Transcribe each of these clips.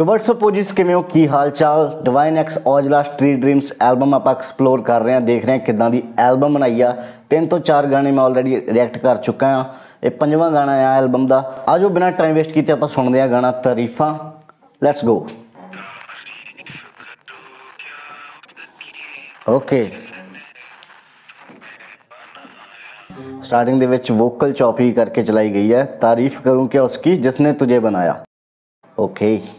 WhatsApp poses ਕਿਵੇਂ ਹੋ? ਕੀ ਹਾਲ ਚਾਲ Divine X Aujla street dreams album ਆਪਾਂ ਐਕਸਪਲੋਰ ਕਰ ਰਹੇ ਹਾਂ, ਦੇਖ ਰਹੇ ਹਾਂ ਕਿਦਾਂ ਦੀ ਐਲਬਮ ਬਣਾਈ ਆ। ਤਿੰਨ ਤੋਂ ਚਾਰ ਗਾਣੇ ਮੈਂ ਆਲਰੇਡੀ ਰਿਐਕਟ ਕਰ ਚੁੱਕਾ ਹਾਂ। ਇਹ ਪੰਜਵਾਂ ਗਾਣਾ ਆ ਐਲਬਮ ਦਾ। ਆਜੋ, ਬਿਨਾਂ ਟਾਈਮ ਵੇਸਟ ਕੀਤੇ ਆਪਾਂ ਸੁਣਦੇ ਹਾਂ ਗਾਣਾ Tareefan. Let's go okay starting ਦੇ ਵਿੱਚ ਵੋਕਲ ਚੌਪੀ ਕਰਕੇ ਚਲਾਈ ਗਈ ਹੈ। ਤਾਰੀਫ ਕਰੂੰ ਕਿ ਉਸकी ਜਿਸਨੇ ਤੁਝੇ ਬਣਾਇਆ। Okay okay.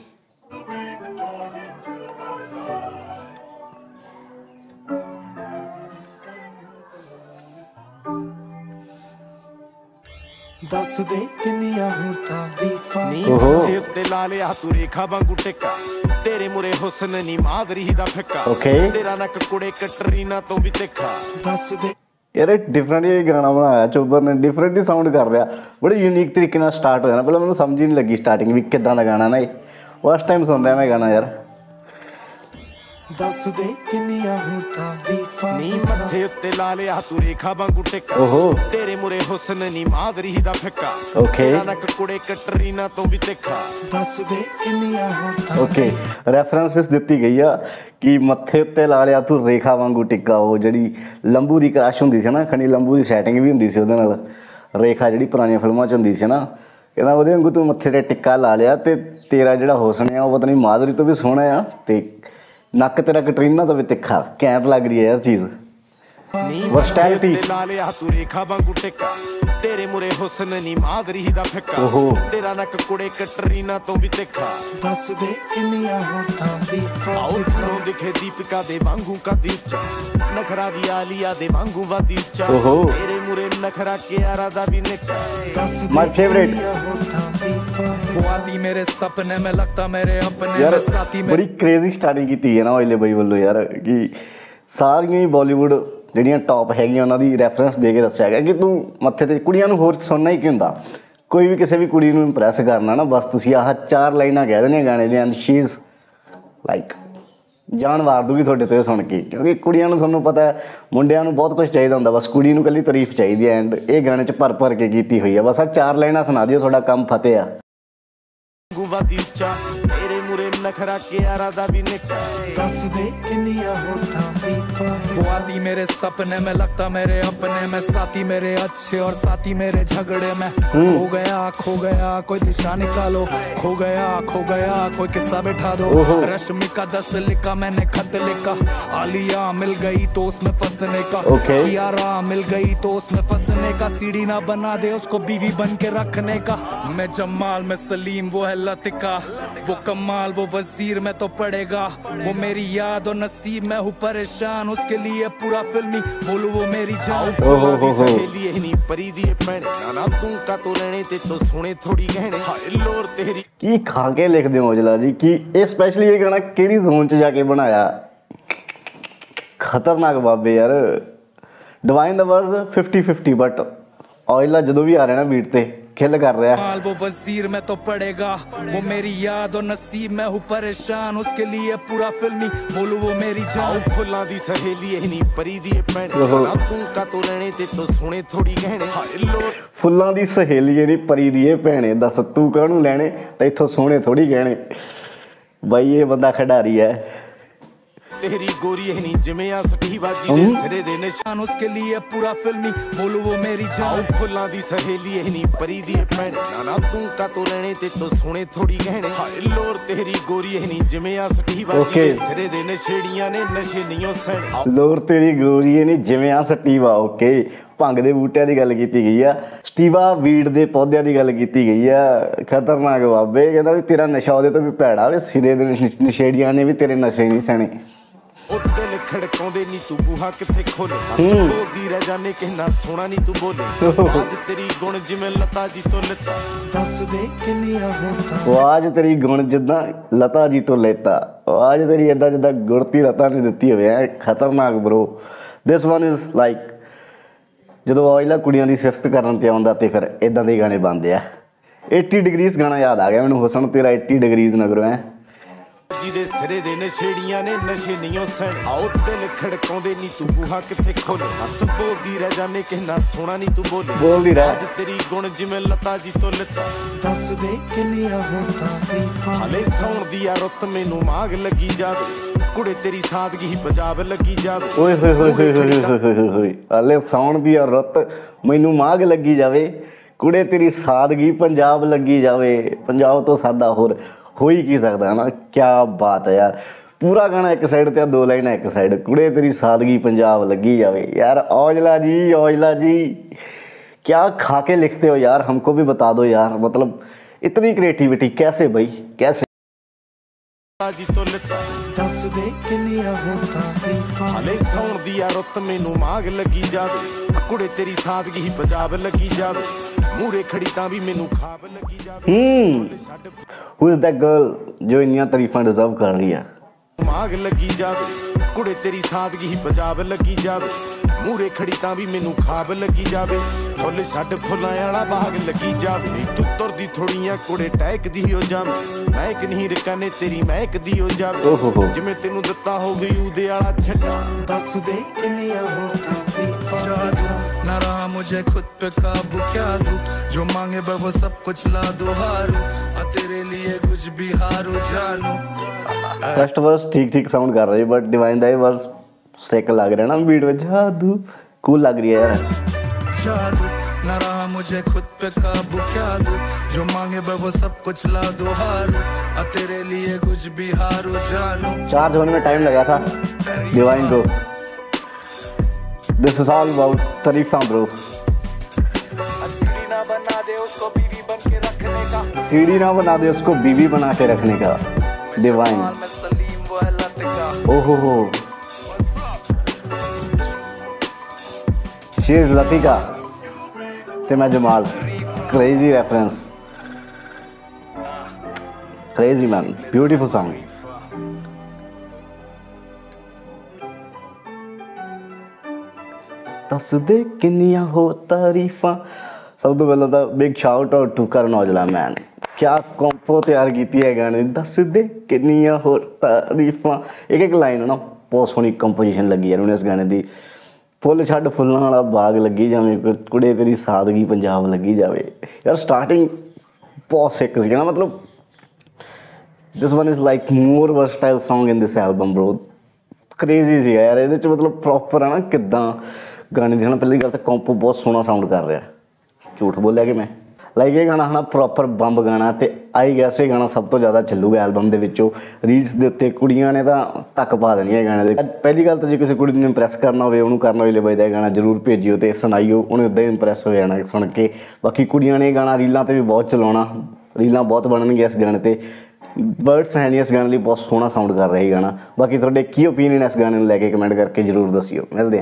ਦੇ ਕਿੰਨੀਆਂ ਹੋਰ ਤਾਰੀਫਾਂ। ਨੀ। ਮੱਥੇ ਉੱਤੇ ਲਾ ਲਿਆ ਤੂੰ ਰੇਖਾ ਵਾਂਗੂ ਟਿੱਕਾ। ਤੇਰੇ ਮੁਰੇ ਹੁਸਨ ਨੀ ਮਾਦਰੀ ਦਾ ਫਿੱਕਾ। ਤੇਰਾ ਨੱਕ ਕੁੜੇ ਕਟਰੀਨਾ ਤੋਂ ਵੀ ਤਿੱਖਾ। ਦੱਸ ਦੇ ਯਾਰ ਇਹ ਡਿਫਰੈਂਟ ਹੀ ਗਾਣਾ ਬਣਾਇਆ ਚੋਬਰ ਨੇ ਡਿਫਰੈਂਟ ਹੀ ਸਾਊਂਡ ਕਰ ਰਿਹਾ। ਬੜੇ ਯੂਨੀਕ ਤਰੀਕੇ ਨਾਲ ਸਟਾਰਟ ਹੋਇਆ ਨਾ। ਪਹਿਲਾਂ ਮੈਨੂੰ ਸਮਝ ਹੀ ਨਹੀਂ ਲੱਗੀ ਸਟਾਰਟਿੰਗ ਵੀ ਕਿੱਦਾਂ ਦਾ ਗਾਣਾ ਨਾ ਇਹ। ਫਸਟ ਟਾਈਮ ਸੁਣ ਰਿਹਾ ਮੈਂ ਗਾਣਾ ਯਾਰ। ਦੱਸ ਦੇ ਕਿੰਨੀਆਂ ਹੋਰ ਤਾਰੀਫਾਂ। ਨੀ ਮੱਥੇ ਉੱਤੇ ਲਾ ਲਿਆ ਤੂੰ ਰੇਖਾ ਵਾਂਗੂ ਟਿੱਕਾ। ਓਹੋ। ਤੇਰੇ ਮੁਰੇ ਹੁਸਨ ਨੀ ਮਾਦਰੀ ਦਾ ਫਿੱਕਾ। ਓਕੇ। ਤੇਰਾ ਨੱਕ ਕੁੜੇ ਕਟਰੀਨਾ ਤੋਂ ਵੀ ਤਿੱਖਾ। ਦੱਸ ਦੇ ਕਿੰਨੀਆਂ ਹੋਰ ਓਕੇ। ਰੈਫਰੈਂਸਸ ਦਿੱਤੀ ਗਈ ਆ ਕਿ ਮੱਥੇ ਉੱਤੇ ਲਾ ਲਿਆ ਤੂੰ ਰੇਖਾ ਵਾਂਗੂ ਟਿੱਕਾ। ਉਹ ਜਿਹੜੀ ਲੰਬੂ ਦੀ ਕ੍ਰਸ਼ ਹੁੰਦੀ ਸੀ ਨਾ ਖਣੀ ਲੰਬੂ ਦੀ ਸੈਟਿੰਗ ਵੀ ਹੁੰਦੀ ਸੀ ਉਹਦੇ ਨਾਲ। ਰੇਖਾ ਜਿਹੜੀ ਪੁਰਾਣੀਆਂ ਫਿਲਮਾਂ 'ਚ ਹੁੰਦੀ ਸੀ ਨਾ ਕਹਿੰਦਾ ਉਹਦੇ ਵਾਂਗੂ ਤੂੰ ਮੱਥੇ ਤੇ ਟਿੱਕਾ ਲਾ ਲਿਆ ਤੇ ਤੇਰਾ ਜਿਹੜਾ ਹੁਸਨ ਆ ਉਹ ਪਤਾ ਨਹੀਂ ਮਾਧੁਰੀ ਤੋਂ ਵੀ ਸੋਹਣਾ ਆ ਤੇ ਨੱਕ ਤੇਰਾ ਕਟਰੀਨਾ ਤੋਂ ਵੀ ਤਿੱਖਾ। ਕੈਂਟ ਲੱਗ ਰਹੀ ਹੈ ਯਾਰ ਚੀਜ਼। ਨੀ Versatility. ਤੇ ਲਾ ਲਿਆ ਤੂੰ ਰੇਖਾ ਵਾਂਗੂ ਟਿੱਕਾ ਤੇਰੇ ਮੁਰੇ ਹੁਸਨ ਨੀ ਮਾਦਰੀ ਦਾ ਫਿੱਕਾ ਓਹੋ। ਤੇਰਾ ਨੱਕ ਕੁੜੇ ਕਟਰੀਨਾ ਤੋਂ ਵੀ ਤਿੱਖਾ ਦੱਸ ਦੇ ਕਿੰਨੀਆਂ ਹੋਰ ਤਾਰੀਫਾਂ ਆਓ ਦੂਰੋਂ ਦਿਖੇ ਦੀਪਿਕਾ ਦੇ ਵਾਂਗੂ ਕਦੀ ਉੱਚਾ ਨਖਰਾ ਵੀ ਆਲੀਆ ਦੇ ਵਾਂਗੂ ਵਾਦੀ ਉੱਚਾ ਓਹੋ। ਤੇਰੇ ਮੁਰੇ ਨਖਰਾ ਕਿਆਰਾ ਦਾ ਵੀ ਨਿੱਕਾ ਦੱਸ ਦੇ My favorite. ਕਿੰਨੀਆਂ ਹੋਰ ਤਾਰੀਫਾਂ वो आती मेरे सपने में लगता मेरे अपने ਯਾਰ में साथी में ਬੜੀ ਕ੍ਰੇਜ਼ੀ ਸਟਾਰਟਿੰਗ ਕੀਤੀ ਹੈ ਨਾ ਓਇਲੇ ਬਾਈ ਵੱਲੋਂ ਯਾਰ ਕਿ ਸਾਰੀਆਂ ਹੀ ਬਾਲੀਵੁੱਡ ਜਿਹੜੀਆਂ ਟੌਪ ਹੈਗੀਆਂ, ਉਹਨਾਂ ਦੀ ਰੈਫਰੈਂਸ ਦੇ ਕੇ ਦੱਸਿਆ ਗਿਆ ਕਿ ਤੂੰ ਮੱਥੇ ਤੇ ਕੁੜੀਆਂ ਨੂੰ ਹੋਰ ਸੁਣਨਾ ਹੀ ਕੀ ਹੁੰਦਾ? ਕੋਈ ਵੀ ਕਿਸੇ ਵੀ ਕੁੜੀ ਨੂੰ ਇੰਪ੍ਰੈਸ ਕਰਨਾ ਨਾ, ਬਸ ਤੁਸੀਂ ਆਹ ਚਾਰ ਲਾਈਨਾਂ ਕਹਿ ਦੇਣੀਆਂ ਗਾਣੇ ਦੀਆਂ ਐਂਡ ਸ਼ੀ ਇਜ਼ ਲਾਈਕ ਜਾਨ ਵਾਰ ਦੂਗੀ ਤੁਹਾਡੇ ਤੋਂ ਇਹ ਸੁਣ ਕੇ, ਕਿਉਂਕਿ ਕੁੜੀਆਂ ਨੂੰ ਤੁਹਾਨੂੰ ਪਤਾ ਹੈ, ਮੁੰਡਿਆਂ ਨੂੰ ਬਹੁਤ ਕੁਝ ਚਾਹੀਦਾ ਹੁੰਦਾ, ਬਸ ਕੁੜੀ ਨੂੰ ਕੱਲੀ ਤਾਰੀਫ ਚਾਹੀਦੀ ਹੈ ਐਂਡ ਇਹ ਗਾਣੇ 'ਚ ਭਰ ਭਰ ਕੇ ਕੀਤੀ ਹੋਈ ਹੈ। ਬਸ ਆ ਚਾਰ ਲਾਈਨਾਂ ਸੁਣਾ ਦਿਓ, ਤੁਹਾਡਾ ਕੰਮ ਫਤਿਹ ਆ। ਵਾਂਗੂ ਵਾਦੀ ਉੱਚਾ ਤੇਰੇ ਮੁਰੇ ਨਖਰਾ ਕਿਆਰਾ ਦਾ ਵੀ ਨਿੱਕਾ ਦੱਸ ਦੇ ਕਿੰਨੀਆਂ ਹੋਰ ਤਾਰੀਫਾਂ वो आती मेरे सपने में लगता मेरे अपने में साथी मेरे अच्छे और साथी मेरे झगड़े में खो गया खो गया कोई दिशा निकालो खो गया खो गया कोई किस्सा बैठा दो ओहो। रश्मि का दस लिखा मैंने खत लिखा आलिया मिल गई तो उसमें फंसने का ओके। कियारा मिल गई तो उसमें फंसने का सीढ़ी ना बना दे उसको बीवी बन के रखने का मैं जमाल में सलीम वो है लतिका वो कमाल वो वजीर में तो पड़ेगा वो मेरी याद और नसीब में हूँ परेशान उसके लिए पूरा फिल्मी बोलू वो मेरी जान ਫੁੱਲਾਂ ਦੀ ਓਹੋ ਹੋ ਹੋ। ਸਹੇਲੀ ਇਹ ਨਹੀਂ ਪਰੀ ਦੀ ਇਹ ਭੈਣ ਨਾ ਨਾ ਤੂੰ ਕਾ ਤੋ ਰਹਿਣੇ ਤੇ ਤੋ ਸੋਹਣੇ ਥੋੜੀ ਗਹਿਣੇ ਹਾਏ ਲੋਰ ਤੇਰੀ ਕੀ ਖਾ ਕੇ ਲਿਖਦੇ ਹੋ ਔਜਲਾ ਜੀ ਕਿ ਇਹ ਸਪੈਸ਼ਲੀ ਇਹ ਗਾਣਾ ਕਿਹੜੀ ਜ਼ੋਨ 'ਚ ਜਾ ਕੇ ਬਣਾਇਆ ਖਤਰਨਾਕ ਬਾਬੇ ਯਾਰ divine the verse 50 50 but Aujla ਜਦੋਂ ਵੀ ਆ ਰਿਹਾ ਨਾ ਬੀਟ ਤੇ ਖਿੱਲ ਕਰ ਰਿਹਾ माल वो वजीर में तो पड़ेगा वो मेरी याद और नसीब में हूँ परेशान उसके लिए पूरा फिल्मी बोलू वो मेरी ਆਓ जान ਫੁੱਲਾਂ ਦੀ ਸਹੇਲੀ ਇਹ ਨਹੀਂ ਪਰੀ ਦੀ ਇਹ ਭੈਣ ਓਹੋ। ਨਾ ਤੂੰ ਕਾ ਤੋ ਰਹਿਣੇ ਤੇ ਤੋ ਸੋਹਣੇ ਥੋੜੀ ਗਹਿਣੇ ਹਾਏ ਲੋਰ ਫੁੱਲਾਂ ਦੀ ਸਹੇਲੀ ਇਹ ਨਹੀਂ ਪਰੀ ਦੀ ਇਹ ਭੈਣੇ ਦੱਸ ਤੂੰ ਕਾਹਨੂੰ ਲੈਣੇ ਤੇ ਇੱਥੋਂ ਸੋਹਣੇ ਥੋੜੀ ਗਹਿਣੇ ਬਾਈ ਇਹ ਬੰਦਾ ਖਿਡਾਰੀ ਹੈ ਤੇਰੀ ਗੋਰੀ ਇਹ ਨਹੀਂ ਜਿਵੇਂ ਆ ਸਟੀ ਬਾਜੀ ਦੇ ਸਿਰੇ ਦੇ ਨਿਸ਼ਾਨ जान उसके लिए पूरा फिल्मी बोलू वो मेरी ਆਓ जान ਫੁੱਲਾਂ ਦੀ ਸਹੇਲੀ ਇਹ ਨਹੀਂ ਪਰੀ ਦੀ ਇਹ ਭੈਣ ਨਾ ਨਾ ਤੂੰ ਕਾ ਤੋ ਰਹਿਣੇ ਤੇ ਤੋ ਸੋਹਣੇ ਥੋੜੀ ਗਹਿਣੇ ਹਾਏ ਲੋਰ ਤੇਰੀ ਗੋਰੀ ਇਹ ਨਹੀਂ ਜਿਵੇਂ ਆ ਸਟੀ ਬਾਜੀ Okay. ਦੇ ਸਿਰੇ ਦੇ ਨਸ਼ੇੜੀਆਂ ਨੇ ਨਸ਼ੇ ਨਹੀਂ ਸਣ ਲੋਰ ਤੇਰੀ ਗੋਰੀਏ ਨਹੀਂ ਜਿਵੇਂ ਆ ਸਟੀਵਾ ਓਕੇ ਭੰਗ ਦੇ ਬੂਟਿਆਂ ਦੀ ਗੱਲ ਕੀਤੀ ਗਈ ਆ ਸਟੀਵਾ ਵੀਡ ਦੇ ਪੌਦਿਆਂ ਦੀ ਗੱਲ ਕੀਤੀ ਗਈ ਆ ਖਤਰਨਾਕ ਬਾਬੇ ਕਹਿੰਦਾ ਵੀ ਤੇਰਾ ਨਸ਼ਾ ਉਹਦੇ ਤੋਂ ਵੀ ਭੈੜਾ ਵੇ ਸਿਰੇ ਦੇ ਨਸ਼- ਨਸ਼ੇੜੀਆਂ ਨੇ ਵੀ ਤੇਰੇ ਨਸ਼ੇ ਨਹੀਂ ਸਣੇ ਉਹ ਦਿਲ ਖੜਕਾਉਂਦੇ ਨਹੀਂ ਤੂੰ ਬੂਹਾ ਕਿੱਥੇ ਖੋਲੇ ਬੋਲਦੀ ਰਹਿ ਜਾਣੇ ਕਿੰਨਾ ਸੋਹਣਾ ਨਹੀਂ ਤੂੰ ਬੋਲੇ। ਅੱਜ ਤੇਰੀ ਗੁਣ ਜਿਵੇਂ ਲਤਾ ਜੀ ਤੋਂ ਲਿੱਤਾ। ਦੱਸ ਦੇ ਕਿੰਨੀਆਂ ਹੋਰ ਆਵਾਜ਼ ਤੇਰੀ ਗੁਣ ਜਿੱਦਾਂ ਲਤਾ ਜੀ ਤੋਂ ਲੈਤਾ। ਆਵਾਜ਼ ਤੇਰੀ ਏਦਾਂ ਜਿੱਦਾਂ ਗੁਰਤੀ ਲਤਾ ਨੇ ਦਿੱਤੀ ਹੋਵੇ ਐ ਖਤਰਨਾਕ bro this one is like ਜਦੋਂ ਔਜਲਾ ਕੁੜੀਆਂ ਦੀ ਸਿਫਤ ਕਰਨ ਤੇ ਆਉਂਦਾ ਤੇ ਫਿਰ ਇਦਾਂ ਦੇ ਗਾਣੇ ਬਣਦੇ ਆ। 80 ਡਿਗਰੀਜ਼ ਗਾਣਾ ਯਾਦ ਆ ਗਿਆ ਮੈਨੂੰ ਹੁਸਨ ਤੇਰਾ 80 ਡਿਗਰੀਜ਼ ਨਗਰੋਂ ਹੈ ਜਿਹਦੇ ਸਿਰੇ ਦੇ ਨਸ਼ੇੜੀਆਂ ਨੇ ਨਸ਼ੇ ਨਹੀਂ ਉਹ ਸਣ ਆਓ ਦਿਲ ਖੜਕਾਉਂਦੇ ਨਹੀਂ ਤੂੰ ਬੂਹਾ ਕਿੱਥੇ ਖੋਲੇ ਹੱਸ ਬੋਲਦੀ ਰਹਿ ਜਾਣੇ ਕਿੰਨਾ ਸੋਹਣਾ ਨਹੀਂ ਤੂੰ ਬੋਲੇ। ਬੋਲਦੀ ਰਹਿ। ਅੱਜ ਤੇਰੀ ਗੁਣ ਜਿਵੇਂ ਲਤਾ ਜੀ ਤੋਂ ਲਿੱਤਾ। ਦੱਸ ਦੇ ਕਿੰਨੀਆਂ ਹੋਰ ਤਾਰੀਫਾਂ। ਹਲੇ ਸੌਣ ਦੀ ਆ ਰੁੱਤ ਮੈਨੂੰ ਮਾਗ ਲੱਗੀ ਜਾਵੇ। ਕੁੜੇ ਤੇਰੀ ਸਾਦਗੀ ਹੀ ਪੰਜਾਬ ਲੱਗੀ ਜਾਵੇ। ਓਏ ਹੋਏ ਹੋਏ ਹੋਏ ਹੋਏ ਹੋਏ। ਹਲੇ ਸੌਣ ਦੀ ਆ ਰੁੱਤ ਮੈਨੂੰ ਮਾਗ ਲੱਗੀ ਜਾਵੇ। ਕੁੜੇ ਤੇਰੀ ਸਾਦਗੀ ਪੰਜਾਬ ਲੱਗੀ ਜਾਵੇ। ਪੰਜਾਬ ਤੋਂ ਸਾਦਾ ਹੋਰ ਹੋ ਕੀ ਸਕਦਾ ਨਾ ਕੀ ਬਾਤ ਹੈ ਯਾਰ। ਪੂਰਾ ਗਾਣਾ ਇੱਕ ਸਾਈਡ ਤੇ ਦੋ ਲਾਈਨਾਂ ਇੱਕ ਸਾਈਡ ਕੁੜੇ, ਤੇਰੀ ਸਾਦਗੀ ਪੰਜਾਬ ਲੱਗੀ ਜਾਵੇ। ਯਾਰ, ਔਜਲਾ ਜੀ ਔਜਲਾ ਜੀ। ਕੀ ਖਾ ਕੇ ਲਿਖਤੇ ਹੋ ਯਾਰ? ਹਮਕੋ ਵੀ ਬਤਾ ਦਿਓ ਯਾਰ। ਮਤਲਬ, ਇਤਨੀ ਕ੍ਰੀਏਟੀਵਿਟੀ ਕੈਸੇ ਬਈ? ਕੈਸੇ? ਜੀ ਤੁਲ ਦੱਸ ਦੇ ਕਿੰਨੀਆਂ ਹੁੰਦਾ ਹਲੇ ਸੌਣ ਦੀ ਆ ਰੁੱਤ, ਮੈਨੂੰ ਮਾਗ ਲੱਗੀ ਜਾਵੇ। ਕੁੜੇ, ਤੇਰੀ ਸਾਦਗੀ ਪੰਜਾਬ ਲੱਗੀ ਜਾਵੇ। ਮੂਰੇ ਖੜੀ ਤਾਂ ਵੀ ਮੈਨੂੰ ਖਾਬ ਲੱਗੀ ਜਾਵੇ। ਹੂੰ। ਹੂ ਇਜ਼ ਦੈਟ ਗਰਲ ਜੋ ਇੰਨੀਆਂ ਤਾਰੀਫਾਂ ਡਿਜ਼ਰਵ ਕਰ ਰਹੀ ਹੈ ਮਾਗ ਲੱਗੀ ਜਾਵੇ ਕੁੜੇ ਤੇਰੀ ਸਾਦਗੀ ਹੀ ਪੰਜਾਬ ਲੱਗੀ ਜਾਵੇ। ਮੂਰੇ ਖੜੀ ਤਾਂ ਵੀ ਮੈਨੂੰ ਖਾਬ ਲੱਗੀ ਜਾਵੇ। ਫੁੱਲ ਛੱਡ ਫੁੱਲਾਂ ਵਾਲਾ ਬਾਗ ਲੱਗੀ ਜਾਵੇ। ਤੂੰ ਤੁਰਦੀ ਥੋੜੀਆਂ ਕੁੜੇ ਟਹਿਕਦੀ ਹੋ ਜਾਵੇ। ਮਹਿਕ ਨਹੀਂ ਰਕਾਨੇ ਤੇਰੀ ਮਹਿਕਦੀ ਹੋ ਜਾਵੇ। ਜਿਵੇਂ ਤੈਨੂੰ ਦਿੱਤਾ ਹੋਵੇ ਉਹਦੇ ਵਾਲਾ ਛੱਡਾ। ਦੱਸ ਦੇ ਕਿੰਨੀਆਂ ਹੋਰ ਤਾਂ जादू। न रहा मुझे खुद पे काबू क्या दू? जो मांगे बे वो सब कुछ ला दो हारू। आ तेरे लिए कुछ भी हारू जानू। फ़र्स्ट वर्स ठीक ठीक साउंड कर रही बट डिवाइन दाई वर्स सेक लग रहा है ना बीट में। जादू। कूल लग रही है यार। जादू। न रहा मुझे खुद पे काबू क्या दू? जो मांगे बे वो सब कुछ ला दो हारू। आ तेरे लिए कुछ भी हारू जानू। चार्ज होने में टाइम लगा था। डिवाइन को। दिस इज़ ऑल अबाउट तरीफा ब्रो सीढ़ी ना बना दे उसको बीवी बना के रखने का। डिवाइन ओहो हो। शी इज़ लतिका ते मैं Jamal crazy reference crazy man beautiful song ਦੱਸਦੇ ਕਿੰਨੀਆਂ ਹੋ ਤਾਰੀਫਾਂ? ਸਭ ਤੋਂ ਪਹਿਲਾਂ ਤਾਂ ਬਿਗ ਸ਼ਾਊਟ ਆਊਟ ਟੂ ਕਰਨ ਔਜਲਾ ਮੈਨ ਕਿਆ ਕੰਪੋ ਤਿਆਰ ਕੀਤੀ ਹੈ ਗਾਣੇ ਦੀ? ਦੱਸ ਕਿੰਨੀਆਂ ਹੋ ਤਾਰੀਫਾਂ? ਇੱਕ ਇੱਕ ਲਾਈਨ ਨਾ ਬਹੁਤ ਸੋਹਣੀ ਕੰਪੋਜੀਸ਼ਨ ਲੱਗੀ ਯਾਰ ਉਹਨੇ ਇਸ ਗਾਣੇ ਦੀ। ਫੁੱਲ ਛੱਡ ਫੁੱਲਾਂ ਵਾਲਾ ਬਾਗ ਲੱਗੀ ਜਾਵੇ ਕੁ- ਕੁੜੇ ਤੇਰੀ ਸਾਦਗੀ ਪੰਜਾਬ ਲੱਗੀ ਜਾਵੇ। ਯਾਰ ਸਟਾਰਟਿੰਗ ਬਹੁਤ ਸਿੱਕ ਸੀ ਨਾ, ਮਤਲਬ this one is like more versatile song in this album, bro crazy ਸੀ ਯਾਰ, ਇਹਦੇ ਚ ਮਤਲਬ ਪ੍ਰੋਪਰ ਹੈ ਨਾ ਕਿਦਾਂ ਗਾਣੇ ਦੀ, ਹਨਾ, ਪਹਿਲੀ ਗੱਲ ਤਾਂ ਕੰਪੋ ਬਹੁਤ ਸੋਹਣਾ ਸਾਊਂਡ ਕਰ ਰਿਹਾ। ਝੂਠ ਬੋਲਿਆ ਕਿ ਮੈਂ? ਲਾਈਕ ਇਹ ਗਾਣਾ, ਹਨਾ ਪ੍ਰੋਪਰ ਬੰਬ ਗਾਣਾ ਤੇ ਆਈ ਗੈਸ ਇਹ ਗਾਣਾ ਸਭ ਤੋਂ ਜ਼ਿਆਦਾ ਚੱਲੂਗਾ ਐਲਬਮ ਦੇ ਵਿੱਚੋਂ। ਰੀਲਸ ਦੇ ਉੱਤੇ ਕੁੜੀਆਂ ਨੇ ਤਾਂ ਤੱਕ ਪਾ ਦੇਣੀ ਹੈ ਗਾਣੇ ਦੇ। ਪਹਿਲੀ ਗੱਲ ਤਾਂ ਜੇ ਕਿਸੇ ਕੁੜੀ ਨੂੰ ਇੰਪ੍ਰੈਸ ਕਰਨਾ ਹੋਵੇ, ਉਹਨੂੰ ਕਰਨਾ ਹੋਵੇ ਲੈ ਬਾਈ ਦਾ ਇਹ ਗਾਣਾ ਜ਼ਰੂਰ ਭੇਜਿਓ ਤੇ ਸੁਣਾਈਓ, ਉਹਨੇ ਉਦਾਂ ਹੀ ਇੰਪ੍ਰੈਸ ਹੋ ਜਾਣਾ ਸੁਣ ਕੇ। ਬਾਕੀ ਕੁੜੀਆਂ ਨੇ ਇਹ ਗਾਣਾ ਰੀਲਾਂ ਤੇ ਵੀ ਬਹੁਤ ਚਲਾਉਣਾ, ਰੀਲਾਂ ਬਹੁਤ ਬਣਨਗੀਆਂ ਇਸ ਗਾਣੇ ਤੇ। ਵਰਡਸ ਹੈ ਨਹੀਂ ਇਸ ਗਾਣੇ ਲਈ, ਬਹੁਤ ਸੋਹਣਾ ਸਾਊਂਡ ਕਰ ਰਿਹਾ ਇਹ ਗਾਣਾ। ਬਾਕੀ ਤੁਹਾਡੇ ਕੀ ਓਪੀਨੀਅਨ ਇਸ ਗਾਣੇ ਨੂੰ ਲੈ ਕੇ ਕਮੈਂਟ ਕਰਕੇ ਜਰੂਰ ਦੱਸਿਓ। ਮਿਲਦੇ